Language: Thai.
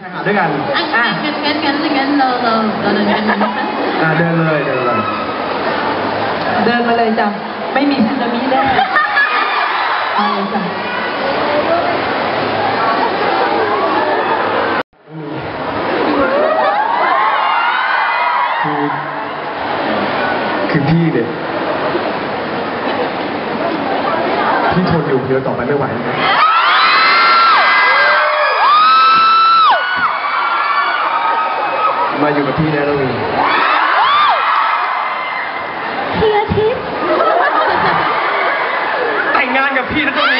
ชายหาดด้วยกันอะงั้นงั้นงั้นงั้นงั้นเราเราเราเดินกันนะคะอ่าเดินเลยเดินเลยเดินมาเลยจ้ะไม่มีสึนามิแน่เอาเลยจ้ะคือคือพี่เนี่ยพี่ทนอยู่เพียวต่อไปไม่ไหวแล้ว มาอยู่กับพี่นะน้องมีพี่อาทิตย์แต่งงานกับพี่นะน้องมี